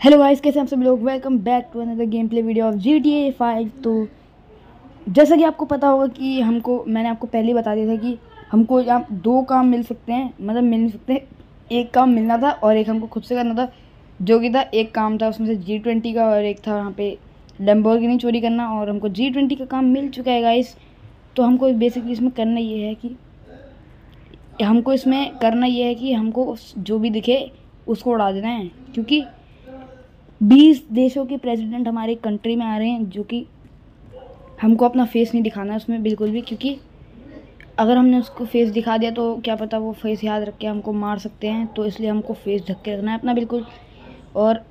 Hello guys, कैसे हम सब लोग? Welcome back to another game play video of G T A five तो जैसा कि आपको पता होगा कि हमको, मैंने आपको पहले ही बता दिया था कि हमको यहाँ दो काम मिल सकते हैं। मतलब मिल नहीं सकते, एक काम मिलना था और एक हमको खुद से करना था, जो कि था एक काम था, उसमें से जी ट्वेंटी का और एक था यहाँ पे नहीं चोरी करना, और हमको जी ट्वेंटी का काम मिल चुका है गाइस। तो हमको बेसिकली इसमें करना ये है कि, हमको इसमें करना ये है कि हमको जो भी दिखे, उसको उड़ा देना है, क्योंकि बीस देशों के प्रेसिडेंट हमारे कंट्री में आ रहे हैं, जो कि हमको अपना फेस नहीं दिखाना है उसमें बिल्कुल भी, क्योंकि अगर हमने उसको फेस दिखा दिया तो क्या पता वो फेस याद रख के हमको मार सकते हैं तो इसलिए हमको फेस ढक के रखना है अपना बिल्कुल। और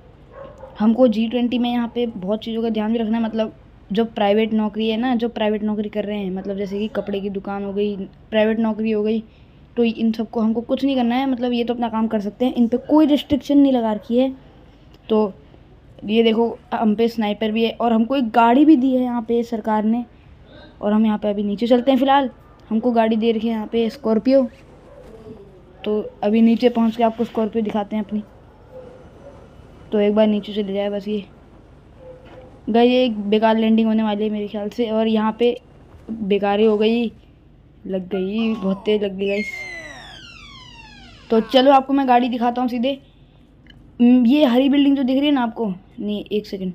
हमको जी ट्वेंटी में यहाँ पे बहुत चीज़ों का ध्यान भी रखना है मतलब जो प्राइवेट नौकरी है ना, जो प्राइवेट नौकरी कर रहे हैं मतलब जैसे कि कपड़े की दुकान हो गई प्राइवेट नौकरी हो गई तो इन सबको हमको कुछ नहीं करना है मतलब ये तो अपना काम कर सकते हैं। इन पर कोई रिस्ट्रिक्शन नहीं लगा रखी है तो ये देखो, हम पे स्नाइपर भी है और हमको एक गाड़ी भी दी है यहाँ पे सरकार ने। और हम यहाँ पे अभी नीचे चलते हैं फ़िलहाल। हमको गाड़ी दे रखी है यहाँ पे स्कॉर्पियो तो अभी नीचे पहुँच के आपको स्कॉर्पियो दिखाते हैं अपनी। तो एक बार नीचे चले जाए बस ये। गई एक बेकार लैंडिंग होने वाली है मेरे ख्याल से और यहाँ पे बेकार हो गई। लग गई, बहुत तेज़ लग गई तो चलो आपको मैं गाड़ी दिखाता हूँ सीधे। ये हरी बिल्डिंग जो दिख रही है ना आपको? नहीं, एक सेकंड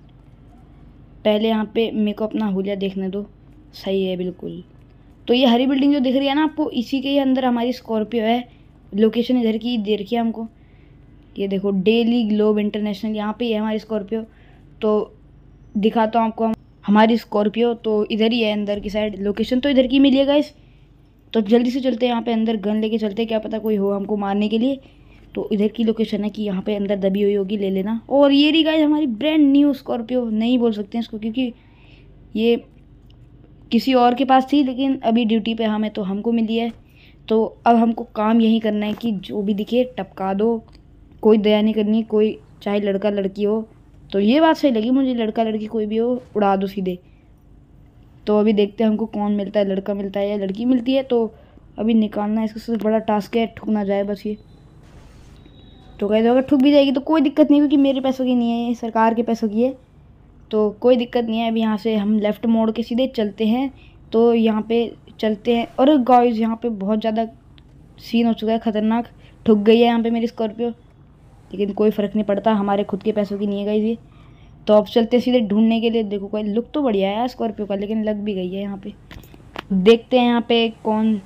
पहले यहाँ पे मेरे को अपना हुलिया देखने दो। सही है, बिल्कुल। तो ये हरी बिल्डिंग जो दिख रही है ना आपको, इसी के अंदर हमारी स्कॉर्पियो है। लोकेशन इधर की दे रखी है हमको। ये देखो डेली ग्लोब इंटरनेशनल यहाँ पे है हमारी स्कॉर्पियो। तो दिखाता हूँ आपको हमारी स्कॉर्पियो तो इधर ही है अंदर की साइड लोकेशन तो इधर की मिलिएगा इस तो जल्दी से चलते हैं यहाँ पे अंदर गन लेके चलते हैं। क्या पता कोई हो हमको मारने के लिए। तो इधर की लोकेशन है कि यहाँ पे अंदर दबी हुई होगी, ले लेना। और ये रही गाइस हमारी ब्रांड न्यू स्कॉर्पियो नहीं बोल सकते हैं इसको, क्योंकि ये किसी और के पास थी, लेकिन अभी ड्यूटी पे हमें तो हमको मिली है। तो अब हमको काम यही करना है कि जो भी दिखे, टपका दो। कोई दया नहीं करनी, कोई, चाहे लड़का लड़की हो। तो ये बात सही लगी मुझे, लड़का लड़की कोई भी हो, उड़ा दो सीधे। तो अभी देखते हैं हमको कौन मिलता है, लड़का मिलता है या लड़की मिलती है। तो अभी निकालना इसका सबसे बड़ा टास्क है, ठुक ना जाए बस ये। तो दो, अगर ठुक भी जाएगी तो कोई दिक्कत नहीं, क्योंकि मेरे पैसों की नहीं है, ये सरकार के पैसों की है। तो कोई दिक्कत नहीं है अभी यहाँ से हम लेफ़्ट मोड़ के सीधे चलते हैं। तो यहाँ पे चलते हैं। और गाइस यहाँ पे बहुत ज़्यादा सीन हो चुका है, ख़तरनाक। ठुक गई है यहाँ पे मेरी स्कॉर्पियो लेकिन कोई फ़र्क नहीं पड़ता, हमारे खुद के पैसों की नहीं है गई ये। तो अब चलते सीधे ढूँढने के लिए। देखो, कोई लुक तो बढ़िया है स्कॉर्पियो का, लेकिन लग भी गई है यहाँ पे। देखते हैं यहाँ पे कौन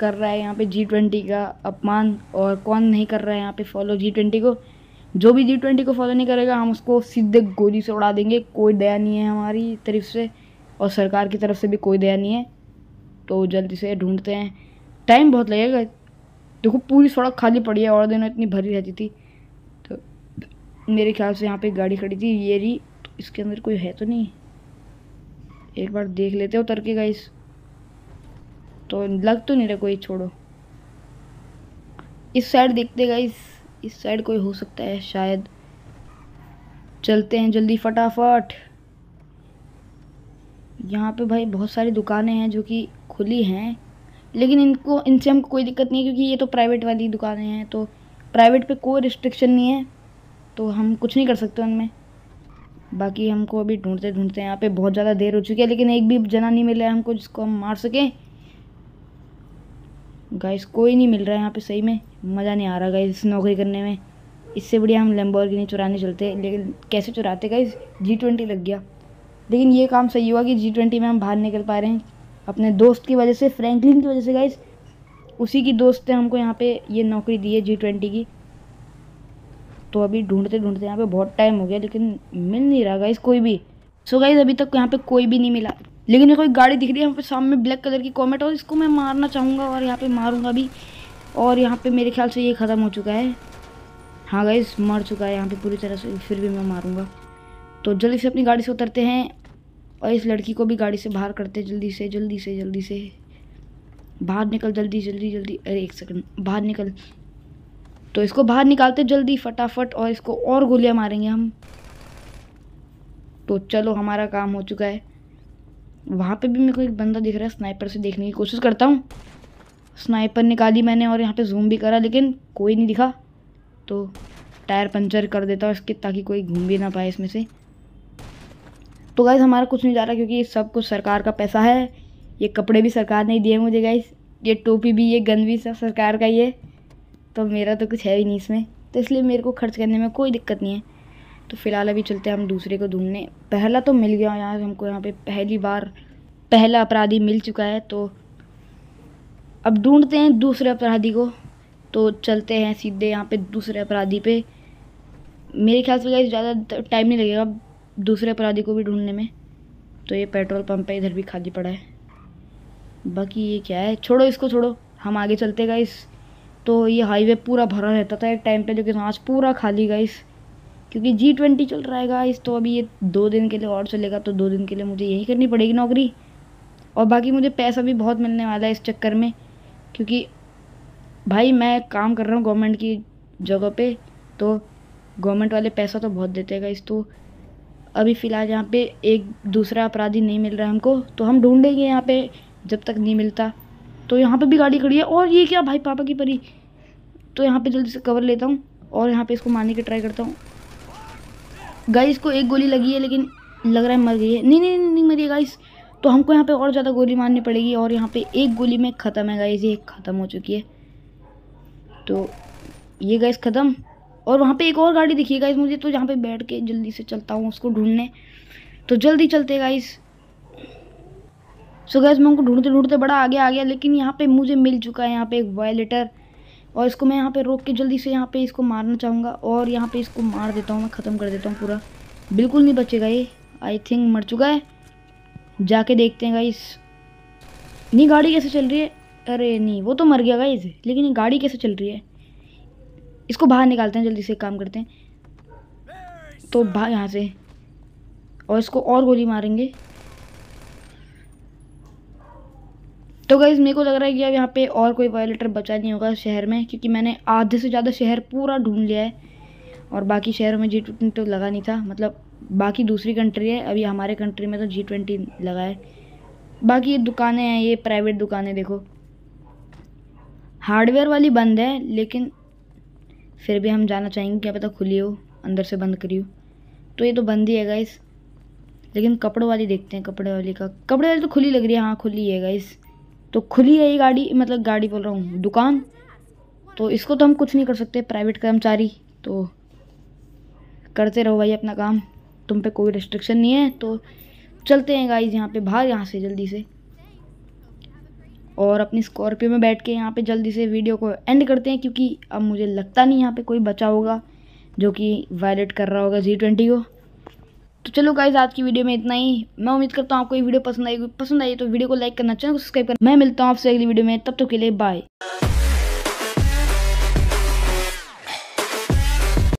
कर रहा है यहाँ पे जी ट्वेंटी का अपमान और कौन नहीं कर रहा है यहाँ पे फॉलो जी ट्वेंटी को। जो भी जी ट्वेंटी को फॉलो नहीं करेगा, हम उसको सीधे गोली से उड़ा देंगे। कोई दया नहीं है हमारी तरफ़ से और सरकार की तरफ़ से भी कोई दया नहीं है। तो जल्दी से ढूंढते हैं। टाइम बहुत लगेगा। देखो, पूरी सड़क खाली पड़ी है। और दिनों इतनी भरी रहती थी। तो मेरे ख्याल से यहाँ पे गाड़ी खड़ी थी, ये रही। तो इसके अंदर कोई है तो नहीं। एक बार देख लेते हो। उतर के गाइस तो लग तो नहीं रहा कोई, छोड़ो। इस साइड देखते गाइस इस साइड कोई हो सकता है शायद। चलते हैं जल्दी फटाफट। यहाँ पे भाई बहुत सारी दुकानें हैं जो कि खुली हैं, लेकिन इनको, इनसे हमको कोई दिक्कत नहीं है, क्योंकि ये तो प्राइवेट वाली दुकानें हैं तो प्राइवेट पे कोई रिस्ट्रिक्शन नहीं है तो हम कुछ नहीं कर सकते उनमें। बाकी हमको अभी ढूंढते ढूंढते यहाँ पे बहुत ज़्यादा देर हो चुकी है, लेकिन एक भी जना नहीं मिला है हमको जिसको हम मार सकें। गाइस कोई नहीं मिल रहा है यहाँ पे, सही में। मज़ा नहीं आ रहा गाइस नौकरी करने में। इससे बढ़िया हम नहीं चुराने चलते लेकिन कैसे चुराते गाइस जी ट्वेंटी लग गया। लेकिन ये काम सही हुआ कि जी ट्वेंटी में हम बाहर निकल पा रहे हैं। अपने दोस्त की वजह से फ्रैंकलिन की वजह से गाइस उसी की दोस्त ने हमको यहाँ पे ये नौकरी दी है जी ट्वेंटी की। तो अभी ढूंढते ढूंढते यहाँ पे बहुत टाइम हो गया, लेकिन मिल नहीं रहा गाइस कोई भी। सो गाइस अभी तक यहाँ पे कोई भी नहीं मिला। लेकिन कोई गाड़ी दिख रही है, यहाँ पे सामने ब्लैक कलर की कॉमेट और इसको मैं मारना चाहूँगा और यहाँ पे मारूँगा भी। और यहाँ पे मेरे ख्याल से ये ख़त्म हो चुका है। हाँ गाइस मर चुका है यहाँ पे पूरी तरह से, फिर भी मैं मारूँगा। तो जल्दी से अपनी गाड़ी से उतरते हैं और इस लड़की को भी गाड़ी से बाहर करते हैं, जल्दी से जल्दी से जल्दी से। बाहर निकल, जल्दी जल्दी जल्दी। अरे एक सेकंड बाहर निकल। तो इसको बाहर निकालते जल्दी, फटाफट और इसको और गोलियाँ मारेंगे हम। तो चलो, हमारा काम हो चुका है। वहाँ पे भी मेरे को एक बंदा दिख रहा है स्नाइपर से देखने की कोशिश करता हूँ। स्नाइपर निकाली मैंने और यहाँ पे जूम भी करा, लेकिन कोई नहीं दिखा। तो टायर पंचर कर देता हूँ इसके ताकि कोई घूम भी ना पाए इसमें से। तो गाइस हमारा कुछ नहीं जा रहा क्योंकि सब कुछ सरकार का पैसा है। ये कपड़े भी सरकार ने दिए मुझे गाइस ये टोपी भी, ये गन भी सब सरकार का ही है। तो मेरा तो कुछ है ही नहीं इसमें। तो इसलिए मेरे को खर्च करने में कोई दिक्कत नहीं है। तो फ़िलहाल अभी चलते हैं हम दूसरे को ढूँढने। पहला तो मिल गया यहाँ हमको यहाँ पे, पहली बार, पहला अपराधी मिल चुका है तो अब ढूंढते हैं दूसरे अपराधी को। तो चलते हैं सीधे यहाँ पे दूसरे अपराधी पे। मेरे ख्याल से ज़्यादा टाइम नहीं लगेगा दूसरे अपराधी को भी ढूँढने में। तो ये पेट्रोल पंप है इधर भी खाली पड़ा है। बाकी ये क्या है? छोड़ो इसको छोड़ो, हम आगे चलते गाइस तो ये हाईवे पूरा भरा रहता था एक टाइम पे, लेकिन आज पूरा खाली गाइस क्योंकि जी ट्वेंटी चल रहा है गाइस तो अभी ये दो दिन के लिए और चलेगा तो दो दिन के लिए मुझे यही करनी पड़ेगी नौकरी। और बाकी मुझे पैसा भी बहुत मिलने वाला है इस चक्कर में, क्योंकि भाई मैं काम कर रहा हूँ गवर्नमेंट की जगह पे तो गवर्नमेंट वाले पैसा तो बहुत देते हैं गाइस तो अभी फ़िलहाल यहाँ पे एक दूसरा अपराधी नहीं मिल रहा है हमको तो हम ढूंढेंगे यहाँ पे जब तक नहीं मिलता। तो यहाँ पे भी गाड़ी खड़ी है, और ये क्या भाई पापा की परी? तो यहाँ पे जल्दी से कवर लेता हूँ, और यहाँ पे इसको मारने की ट्राई करता हूँ। गाइस को एक गोली लगी है लेकिन लग रहा है मर गई है। नहीं नहीं नहीं, नहीं मरी गाइस तो हमको यहाँ पे और ज़्यादा गोली मारनी पड़ेगी और यहाँ पे एक गोली में ख़त्म है गाइस ये ख़त्म हो चुकी है। तो ये गाइस ख़त्म। और वहाँ पे एक और गाड़ी दिखी गाइस मुझे तो जहाँ पे बैठ के जल्दी से चलता हूँ उसको ढूँढने। तो जल्दी चलते गाइस सो गैस मैं उनको ढूंढते ढूंढते बड़ा आगे आ गया लेकिन यहाँ पे मुझे मिल चुका है यहाँ पे एक वायलेटर और इसको मैं यहाँ पे रोक के जल्दी से यहाँ पे इसको मारना चाहूँगा और यहाँ पे इसको मार देता हूँ, मैं ख़त्म कर देता हूँ पूरा। बिल्कुल नहीं बचेगा ये। आई थिंक मर चुका है। जाके देखते हैं गाइस नहीं, गाड़ी कैसे चल रही है? अरे नहीं, वो तो मर गया गाइस लेकिन ये गाड़ी कैसे चल रही है? इसको बाहर निकालते हैं, जल्दी से काम करते हैं। तो बाहर, यहाँ से। और इसको और गोली मारेंगे। तो गाइज़ मेरे को लग रहा है कि अब यहाँ पे और कोई वायलेटर बचा नहीं होगा शहर में, क्योंकि मैंने आधे से ज़्यादा शहर पूरा ढूंढ लिया है। और बाकी शहरों में जी ट्वेंटी तो लगा नहीं था। मतलब बाकी दूसरी कंट्री है, अभी हमारे कंट्री में तो जी ट्वेंटी लगा है। बाकी ये दुकानें हैं, ये प्राइवेट दुकानें देखो। हार्डवेयर वाली बंद है, लेकिन फिर भी हम जाना चाहेंगे क्या पता खुली हो, अंदर से बंद करी हो। तो ये तो बंद ही है गाइस लेकिन कपड़ों वाली देखते हैं, कपड़े वाली का कपड़े वाली तो खुली लग रही है। हाँ खुली है गाइस तो खुली है ये गाड़ी मतलब गाड़ी बोल रहा हूँ, दुकान। तो इसको तो हम कुछ नहीं कर सकते प्राइवेट कर्मचारी। तो करते रहो भाई अपना काम, तुम पे कोई रिस्ट्रिक्शन नहीं है। तो चलते हैं गाइज़ यहाँ पे बाहर यहाँ से जल्दी से। और अपनी स्कॉर्पियो में बैठ के यहाँ पे जल्दी से वीडियो को एंड करते हैं, क्योंकि अब मुझे लगता नहीं यहाँ पे कोई बचा होगा, जो कि वायलेट कर रहा होगा जी ट्वेंटी को। तो चलो गाइज़ आज की वीडियो में इतना ही। मैं उम्मीद करता हूँ आपको ये वीडियो पसंद आई पसंद आई तो वीडियो को लाइक करना चैनल को सब्सक्राइब करना। मैं मिलता हूँ आपसे अगली वीडियो में। तब तक के लिए बाय